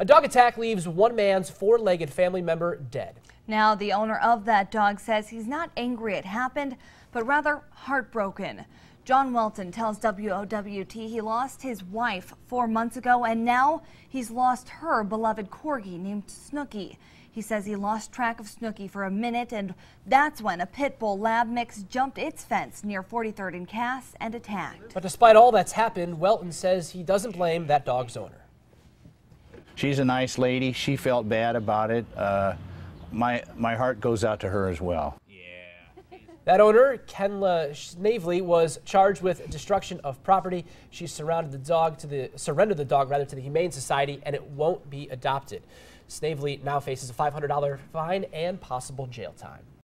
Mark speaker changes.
Speaker 1: A dog attack leaves one man's four-legged family member dead.
Speaker 2: Now, the owner of that dog says he's not angry it happened, but rather heartbroken. John Welton tells WOWT he lost his wife four months ago, and now he's lost her beloved corgi named Snooky. He says he lost track of Snooky for a minute, and that's when a pit bull lab mix jumped its fence near 43rd and Cass and attacked.
Speaker 1: But despite all that's happened, Welton says he doesn't blame that dog's owner.
Speaker 3: She's a nice lady. She felt bad about it. Uh, my, my heart goes out to her as well. Yeah.
Speaker 1: That owner, Kenla Snavely, was charged with destruction of property. She surrounded the dog to the surrendered the dog rather to the Humane Society, and it won't be adopted. Snavely now faces a $500 fine and possible jail time.